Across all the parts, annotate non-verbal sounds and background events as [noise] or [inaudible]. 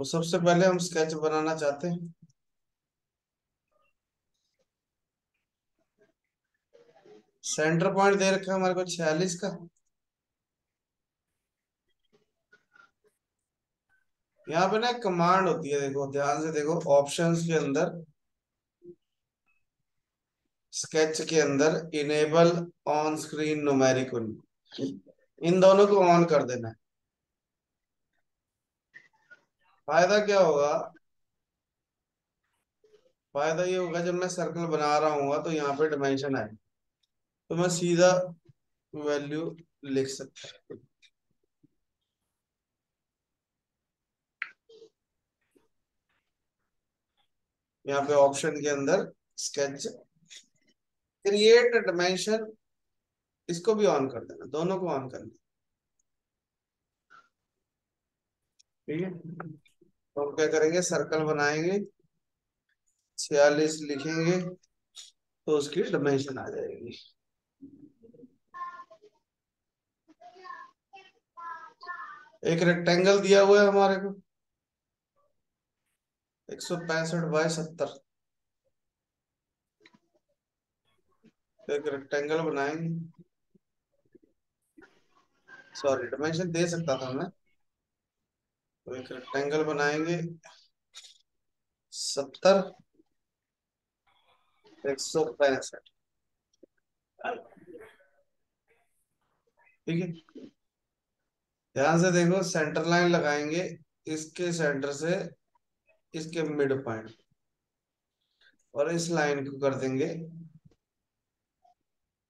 तो सबसे पहले हम स्केच बनाना चाहते हैं। सेंटर पॉइंट दे रखा हमारे को छियालीस का। यहाँ पे ना कमांड होती है, देखो, ध्यान से देखो ऑप्शंस के अंदर स्केच के अंदर इनेबल ऑन स्क्रीन न्यूमेरिक इन दोनों को ऑन कर देना है। फ़ायदा क्या होगा? फ़ायदा ये होगा, जब मैं सर्कल बना रहा हूँ तो यहाँ पे डिमेंशन आए तो मैं सीधा वैल्यू लिख सकता हूँ। यहाँ पे ऑप्शन के अंदर स्केच क्रिएट डिमेंशन इसको भी ऑन कर देना, दोनों को ऑन कर देना। ठीक है? तो हम क्या करेंगे? सर्कल बनाएँगे, छियालीस लिखेंगे तो उसकी डिमेंशन आ जाएगी। एक रेक्टेंगल दिया हुआ है हमारे को। एक सौ पैंसठ बाय सत्तर। एक रेक्टेंगल बनाएँगे। सॉरी डिमेंशन दे सकता था मैं। तो एक रेक्टेंगल बनाएँगे। सत्तर। एक सौ पैंसठ। ठीक है? ध्यान से देखो सेंटर लाइन लगाएँगे, इसके सेंटर से इसके मिड पॉइंट और इस लाइन को कर देंगे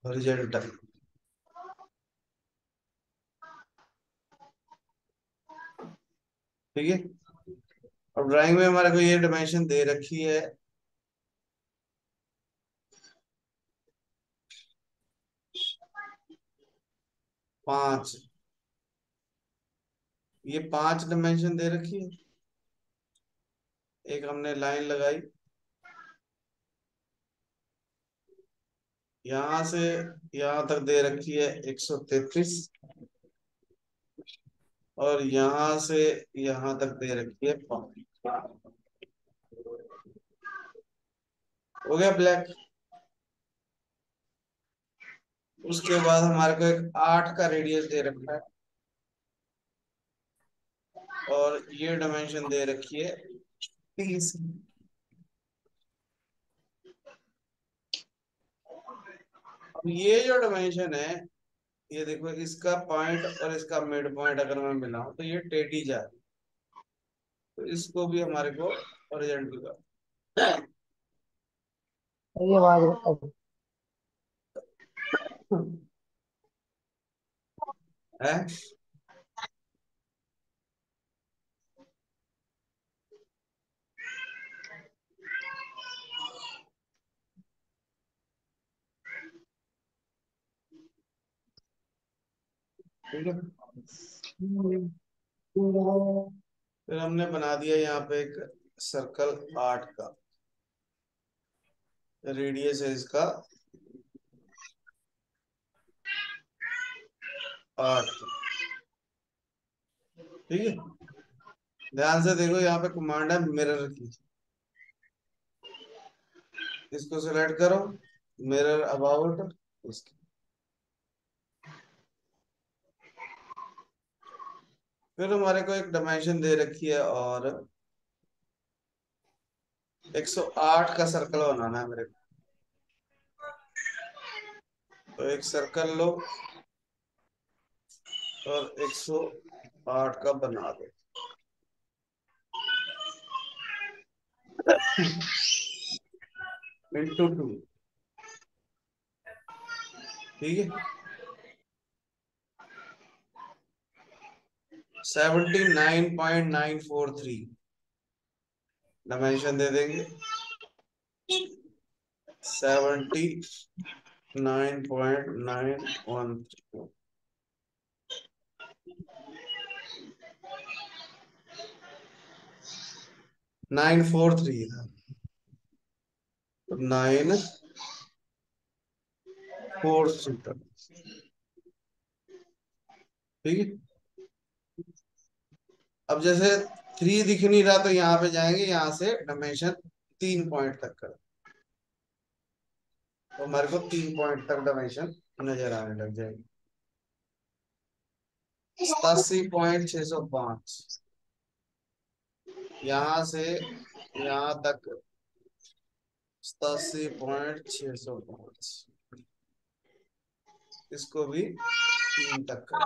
हॉरिजॉन्टल ठीक है? अब ड्राइंग में हमारे को ये डिमेंशन दे रखी है। पाँच। ये पाँच डिमेंशन दे रखी है। एक हमने लाइन लगाई। यहाँ से यहाँ तक दे रखी है 133 और यहाँ से यहाँ तक दे रखी है हो गया ब्लैक उसके बाद हमारे को एक आठ का रेडियस दे रखा है। और ये डायमेंशन दे रखी है तीस। ये जो डायमेंशन है ये देखो इसका पॉइंट और इसका मिड पॉइंट अगर मैं मिलाऊं तो ये टेढ़ी जा रही तो इसको भी हमारे को ओरिजेंटल का ये आवाज़ है? फिर हमने बना दिया यहाँ पे एक सर्कल आठ का। रेडियस है इसका। आठ ठीक है? ध्यान से देखो, यहाँ पे कमांड है मिरर की। इसको सिलेक्ट करो मिरर अबाउट इसकी। फिर हमारे को एक डायमेंशन दे रखी है और 108 का सर्कल बनाना है मेरे को। तो एक सर्कल लो और 108 का बना दो। [laughs] इंटू टू ठीक है? Seventy nine point nine four three dimension दे देंगे। Seventy nine point nine one three nine four three nine four three ठीक है? अब जैसे थ्री दिख नहीं रहा तो यहाँ पे जाएँगे, यहाँ से डायमेंशन तीन पॉइंट तक कर। तो हमारे को तीन पॉइंट तक डायमेंशन नज़र आने लग जाएगी। सतासी पॉइंट छह सौ पाँच। यहाँ से यहाँ तक सतासी पॉइंट छह सौ पाँच। इसको भी तीन तक कर।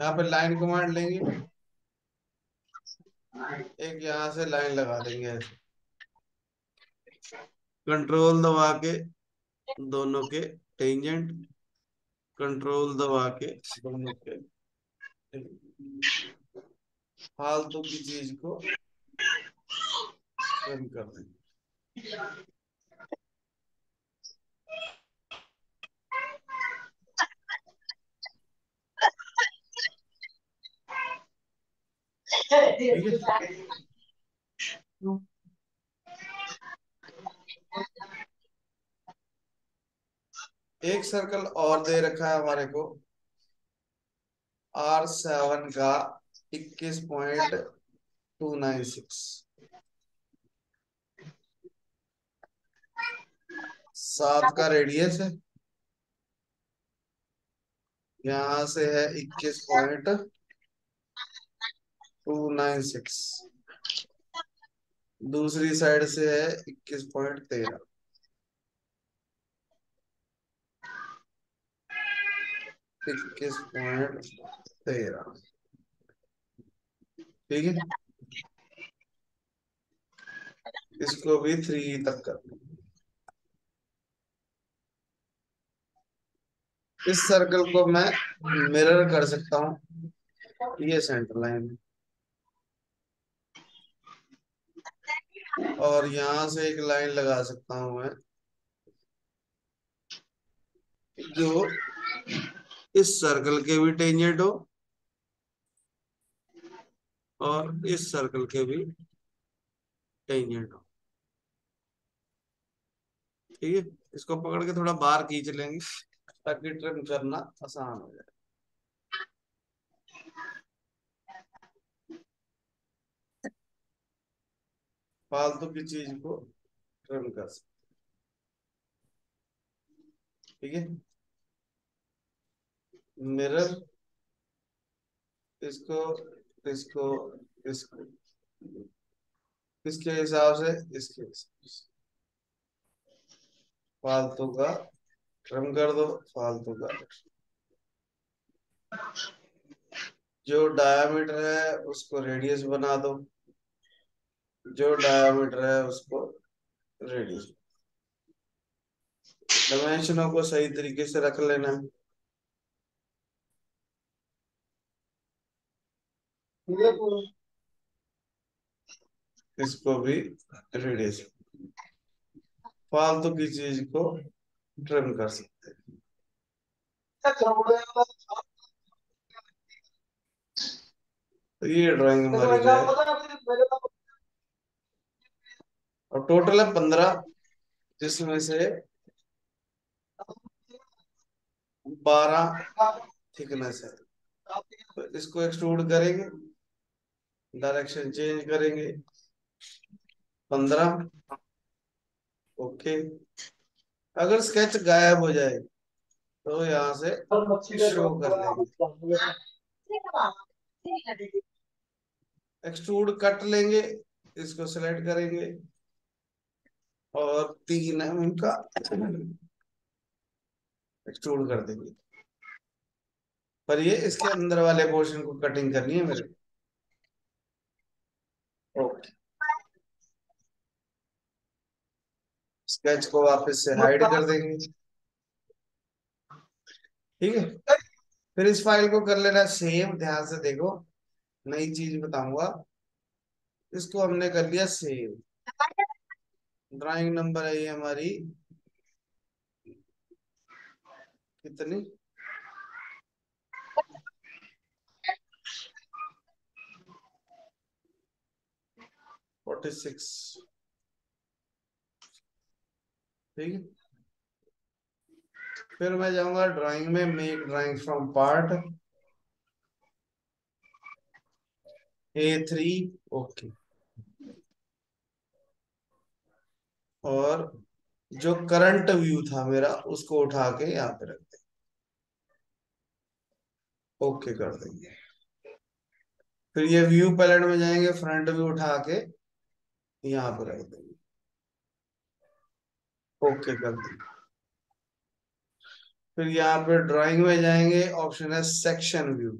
यहाँ पे लाइन कमांड लेंगे। एक यहाँ से लाइन लगा देंगे ऐसे। कंट्रोल दबा के दोनों के टेंजेंट कंट्रोल दबा के दोनों के। फालतू की चीज़ को बंद कर देंगे एक सर्कल और दे रखा है हमारे को। आर सेवन का इक्कीस पॉइंट टू नाइन सिक्स सात का रेडियस है। यहाँ से है इक्कीस पॉइंट टू नाइन सिक्स दूसरी साइड से है इक्कीस पॉइंट तेरह। इक्कीस पॉइंट तेरह। ठीक है? इसको भी थ्री तक कर इस सर्कल को मैं मिरर कर सकता हूँ। ये सेंटर लाइन और यहाँ से एक लाइन लगा सकता हूँ मैं, जो इस सर्कल के भी टेंजेंट हो और इस सर्कल के भी टेंजेंट हो। ठीक है? इसको पकड़ के थोड़ा बाहर खींच लेंगे। ताकि ट्रिम करना आसान हो जाए। फालतू की चीज़ को ट्रिम कर सकते ठीक है? मिरर इसको इसको इसको किसके हिसाब से, इसके हिसाब से। फालतू का ट्रिम कर दो, फालतू का। जो डायामीटर है, उसको रेडियस बना दो। जो डायामीटर है, उसको रेडियस डायमेंशनों को सही तरीके से रख लेना इसको भी रेडियस फालतू की चीज़ को ट्रिम कर सकते हैं। तो ये ड्राइंग हमारी जो है। और टोटल है पंद्रह जिसमें से बारह थिकनेस है। तो इसको एक्सट्रूड करेंगे डायरेक्शन चेंज करेंगे। पंद्रह ओके। अगर स्केच गायब हो जाए तो यहाँ से शो कर लेंगे एक्सट्रूड कट लेंगे इसको सिलेक्ट करेंगे और तीन है उनका। एक्सट्रूड कर देंगे। पर ये इसके अंदर वाले पोर्शन को कटिंग करनी है मेरे ओके। स्केच को वापस से हाइड कर देंगे। ठीक है? फिर इस फ़ाइल को कर लेना सेव ध्यान से देखो। नई चीज़ बताऊँगा। इसको हमने कर लिया सेव ड्राइंग नंबर है ये हमारी। कितनी? फोर्टी सिक्स ठीक? है फिर मैं जाऊँगा ड्राइंग में make drawing from part A three okay और जो करंट व्यू था मेरा, उसको उठा के यहाँ पे रख देंगे ओके कर देंगे। फिर ये व्यू पैलेट में जाएँगे फ्रंट व्यू उठा के यहाँ पे रख देंगे। ओके कर देंगे फिर यहाँ पे ड्राइंग में जाएँगे ऑप्शन है सेक्शन व्यू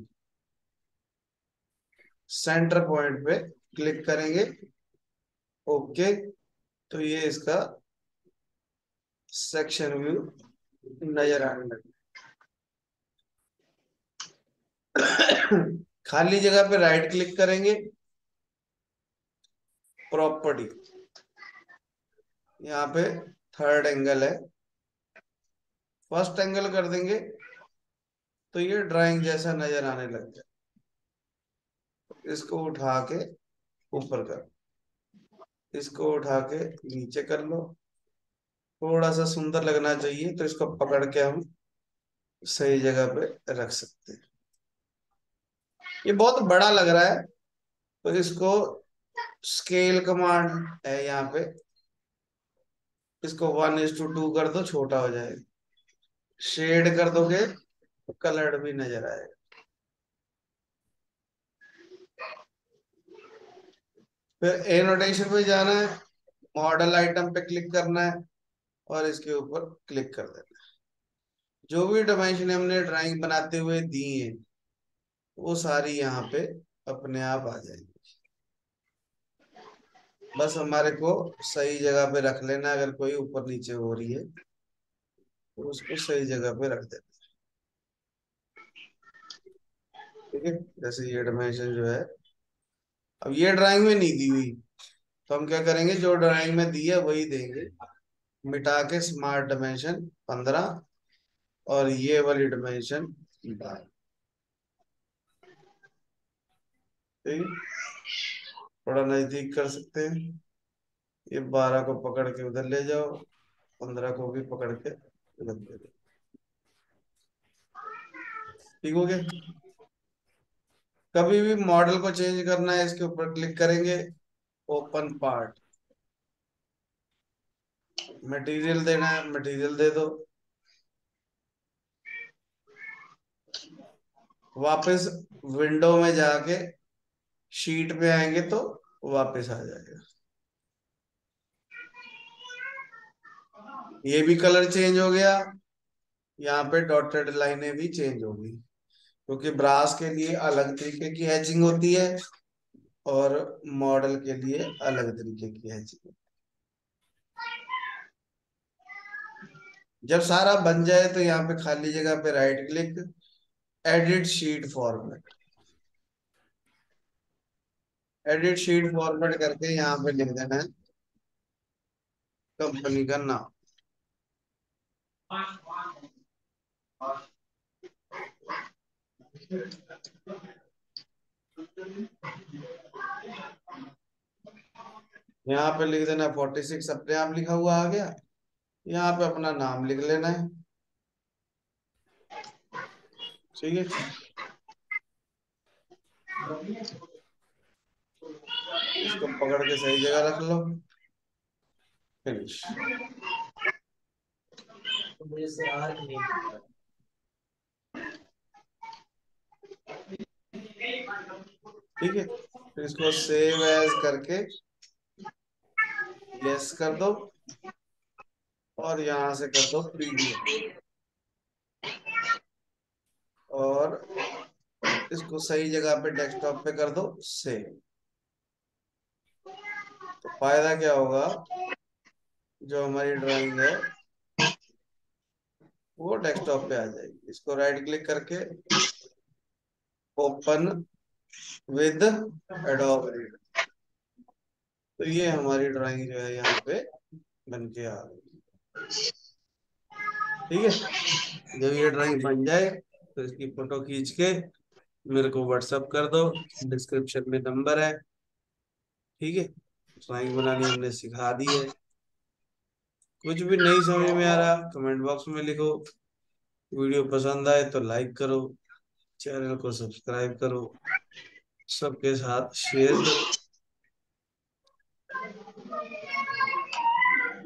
सेंटर पॉइंट पे क्लिक करेंगे। ओके तो ये इसका सेक्शन व्यू नज़र आने लगे। खाली जगह पे राइट क्लिक करेंगे। प्रॉपर्टी यहाँ पे थर्ड एंगल है। फ़र्स्ट एंगल कर देंगे तो ये ड्राइंग जैसा नज़र आने लग जाए इसको उठा के ऊपर कर। इसको उठा के नीचे कर लो। थोड़ा सा सुंदर लगना चाहिए तो इसको पकड़ के हम सही जगह पे रख सकते हैं। ये बहुत बड़ा लग रहा है तो इसको स्केल कमांड है यहाँ पे। इसको वन इज़ टू टू कर दो, छोटा हो जाएगा। शेड कर दोगे कलर्ड भी नज़र आएगा। फिर एनोटेशन पे जाना है मॉडल आइटम पे क्लिक करना है, और इसके ऊपर क्लिक कर देना है। जो भी डायमेंशन हमने ड्राइंग बनाते हुए दी है, वो सारी यहाँ पे अपने आप आ जाएँगी। बस हमारे को सही जगह पे रख लेना अगर कोई ऊपर नीचे हो रही है तो उसको सही जगह पे रख देना ठीक है? जैसे ये डायमेंशन जो है, अब ये ड्राइंग में नहीं दी हुई। तो हम क्या करेंगे? जो ड्राइंग में दी है, वही देंगे। मिटा के स्मार्ट डायमेंशन पंद्रह और ये वाली डायमेंशन बारह। ठीक थोड़ा नज़दीक कर सकते हैं। ये बारह को पकड़ के उधर ले जाओ, पंद्रह को भी पकड़ के उधर ले जाओ। ठीक हो गया? कभी भी मॉडल को चेंज करना है, इसके ऊपर क्लिक करेंगे ओपन पार्ट मटेरियल देना है मटेरियल दे दो। वापस विंडो में जाके शीट पे आएँगे तो वापस आ जाएगा। ये भी कलर चेंज हो गया। यहाँ पे डॉटेड लाइनें भी चेंज हो गई। क्योंकि ब्रास के लिए अलग तरीके की हैचिंग होती है और मॉडल के लिए अलग तरीके की हैचिंग जब सारा बन जाए तो यहाँ पे खाली जगह पे right click edit sheet format edit sheet format करके यहाँ पे लिख देना है। कंपनी का नाम। यहाँ पे लिख देना फोर्टी सिक्स अपने आप लिखा हुआ आ गया। यहाँ पे अपना नाम लिख लेना है। ठीक है। इसको पकड़ के सही जगह रख लो। फिनिश ठीक है, फिर इसको सेव एज करके यस कर दो और यहाँ से कर दो प्रीव्यू और इसको सही जगह पे डेस्कटॉप पे कर दो सेव तो फ़ायदा क्या होगा? जो हमारी ड्राइंग है, वो डेस्कटॉप पे आ जाएगी। इसको राइट क्लिक करके ओपन विद एडोब तो ये हमारी ड्राइंग जो है यहाँ पे बन के आ गई ठीक है? जब ये ड्राइंग बन जाए तो इसकी फ़ोटो खींच के मेरे को व्हाट्सअप कर दो। डिस्क्रिप्शन में नंबर है। ठीक है? ड्राइंग बनानी हमने सिखा दी है। कुछ भी नहीं समझ में आ रहा कमेंट बॉक्स में लिखो। वीडियो पसंद आए तो लाइक करो। चैनल को सब्सक्राइब करो। सबके साथ शेयर करो।